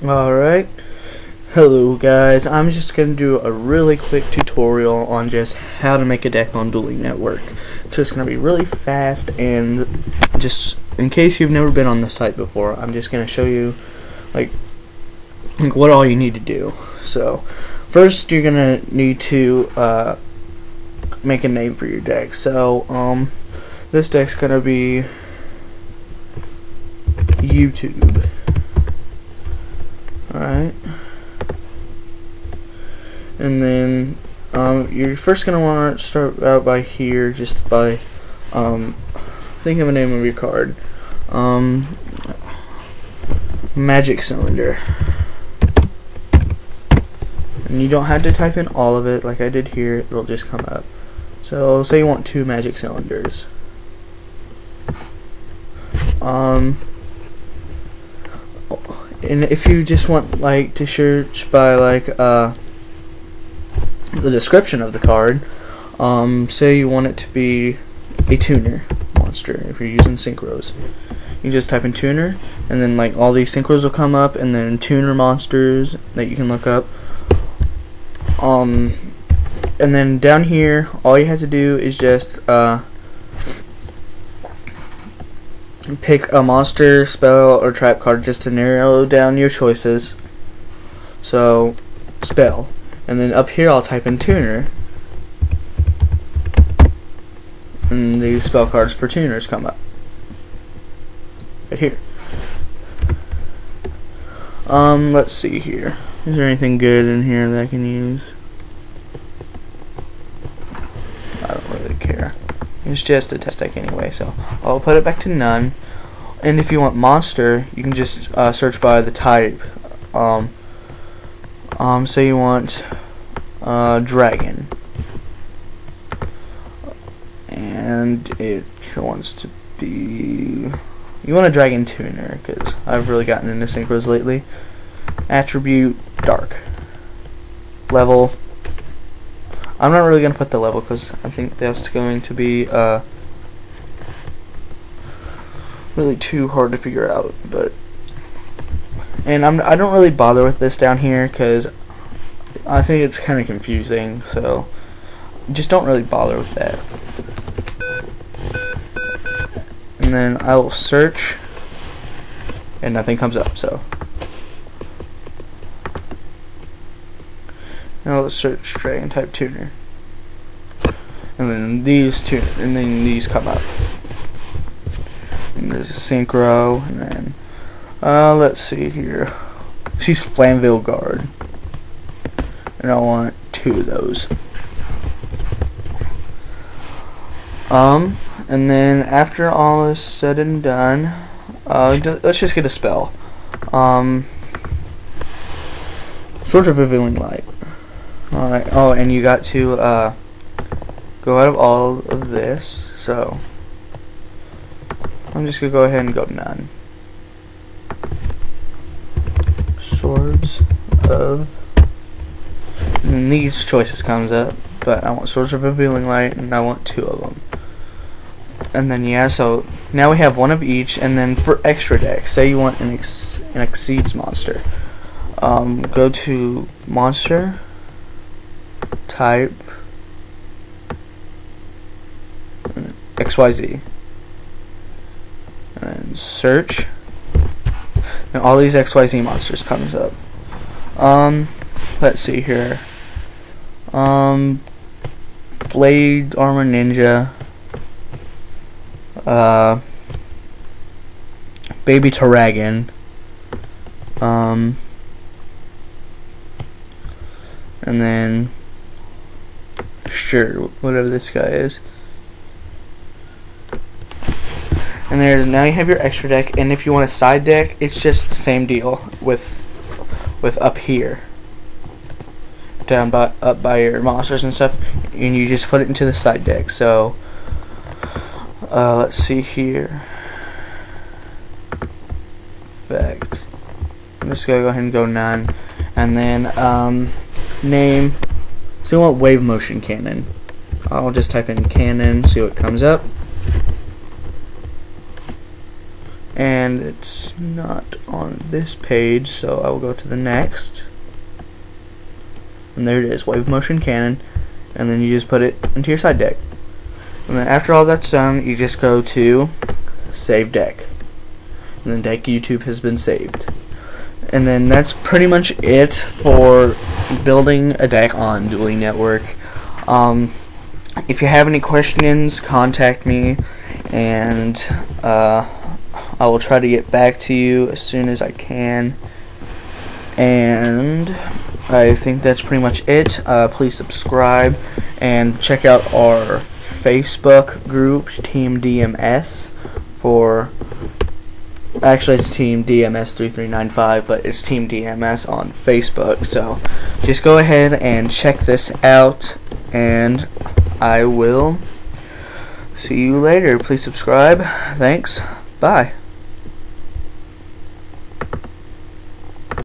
Alright, hello guys, I'm just going to do a really quick tutorial on just how to make a deck on Dueling Network. It's just going to be really fast and just in case you've never been on the site before, I'm just going to show you like, like what all you need to do. So, first you're going to need to uh, make a name for your deck. So, um, this deck's going to be YouTube. Alright. And then um, you're first going to want to start out by here, just by um, think of a name of your card. Um, magic Cylinder. And you don't have to type in all of it like I did here, it'll just come up. So say you want two Magic Cylinders. Um, and if you just want like to search by like uh, the description of the card, um, say you want it to be a tuner monster if you're using synchros. You just type in tuner and then like all these synchros will come up and then tuner monsters that you can look up. Um and then down here all you have to do is just uh pick a monster, spell, or trap card just to narrow down your choices. So, spell. And then up here I'll type in tuner. And the spell cards for tuners come up. Right here. Um, let's see here. Is there anything good in here that I can use? I don't really care. It's just a test deck anyway, so I'll put it back to none. And if you want monster, you can just uh, search by the type. Um, um, say you want uh, dragon, and it wants to be. You want a dragon tuner because I've really gotten into synchros lately. Attribute dark. Level I'm not really going to put the level because I think that's going to be uh, really too hard to figure out. But and I'm I don't really bother with this down here because I think it's kind of confusing. So just don't really bother with that. And then I will search, and nothing comes up. So. Now let's search dragon type tuner. And then these two and then these come up. And there's a synchro and then uh let's see here. She's Flamvell Guard. And I want two of those. Um and then after all is said and done, uh let's just get a spell. Um Swords of revealing light. Alright, oh, and you got to uh, go out of all of this, so I'm just going to go ahead and go none. Swords of, and these choices comes up, but I want Swords of Revealing Light, and I want two of them. And then, yeah, so now we have one of each, and then for extra decks, say you want an, ex an Exceeds monster, um, go to Monster, type XYZ and search. And all these XYZ monsters comes up. Um let's see here. Um blade armor ninja. Uh baby Tiragon um and then sure, whatever this guy is. And there, now you have your extra deck, and if you want a side deck, it's just the same deal with, with up here, down by up by your monsters and stuff, and you just put it into the side deck. So, uh, let's see here. Effect. I'm just gonna go ahead and go none, and then um, name so we want wave motion cannon. I'll just type in cannon, see what comes up. and it's not on this page so I will go to the next. And there it is wave motion cannon. And then you just put it into your side deck. And then after all that's done you just go to save deck. And then deck YouTube has been saved. And then that's pretty much it for building a deck on Dueling Network. Um, if you have any questions contact me and uh, I will try to get back to you as soon as I can. And I think that's pretty much it. Uh, please subscribe and check out our Facebook group Team DMS for actually it's Team DMS 3395 but it's Team DMS on Facebook so just go ahead and check this out and I will see you later. Please subscribe. Thanks. Bye